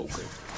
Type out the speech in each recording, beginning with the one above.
Okay.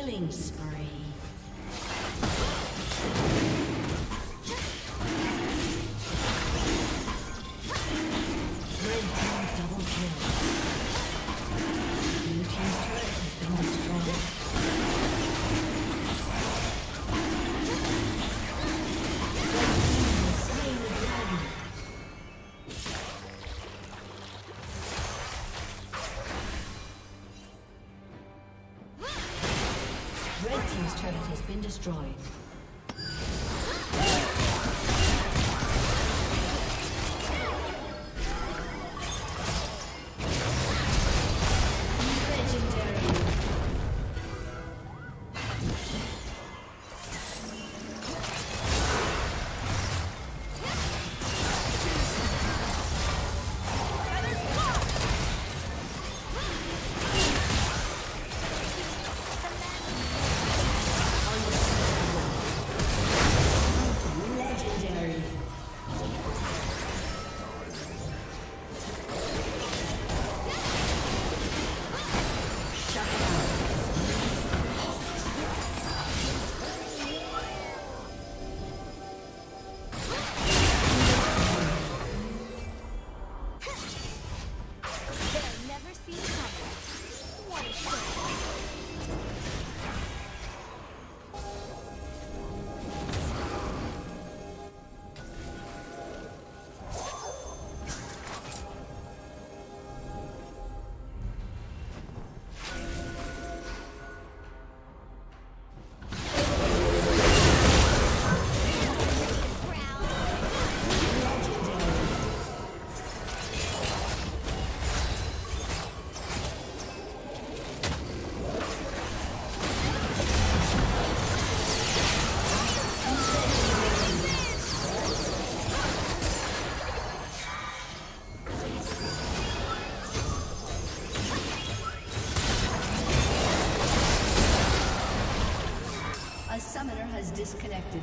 Killing spree. Destroyed. Disconnected.